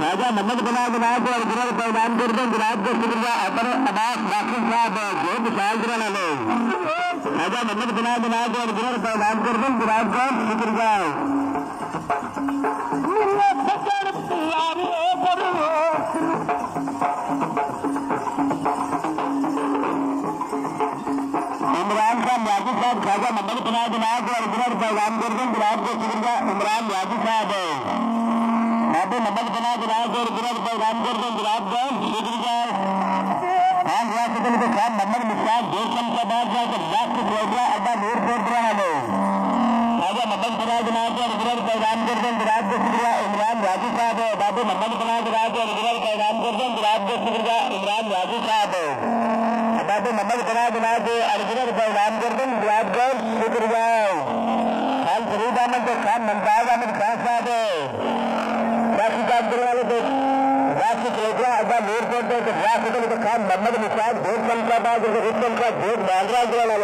राजा मोहम्मद बना बना को और गुरु प्रदान कर दो गुलाब को शुक्रिया अपर अब्बास बाकी साहब जो विशाल वाला लो। राजा मोहम्मद बना बना को गुरु प्रदान कर दो गुलाब को शुक्रिया इमरान खान यादव साहब खाजा मोहम्मद बना बना को और गुरु प्रदान कर दो गुलाब को शुक्रिया इमरान यादव साहब। बना बना को और गुरु कर दो राजा बना बना गुरु प्रदान कर दो, गुलाब को शुक्रिया इमरान यादव साहब बाबू मोहम्मद बना बना गुरु कर दो, गुलाब को शुक्रिया इमरान यादव साहब बाबू मोहम्मद बना बना के अर्जुन प्रदान कर दो को शुक्रिया खान फरीद अहमद के खान मुमताज़ अहमद खान साहब राष्ट्रीय काम वाले थे राष्ट्रीय चलेगा अब्बा नूर कोट के राष्ट्रीय के खान मोहम्मद निशाद भोट पंचाबाद जैसे रिश्तम का भोट बालराज वाला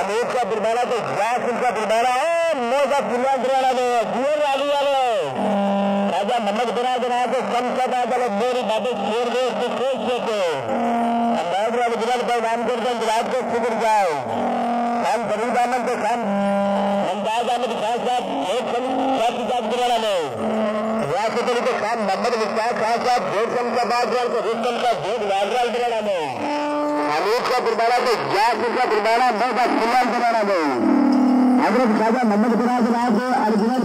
अमीर का बुरबाना तो जास उनका बुरबाना है मोजा पुलिया गिराना दो जीवन वाली वाले राजा मोहम्मद बना बना के कम सदा वाले मेरी के साथ मोहम्मद विकास खान साहब भोट कम का बाद को रिश्तम का भोट लालराल गिराना दो अमीर का बुरबाना तो जास का बुरबाना का फ़िलहाल गिराना दो हज़रत खाजा मोहम्मद बना को अर्जुन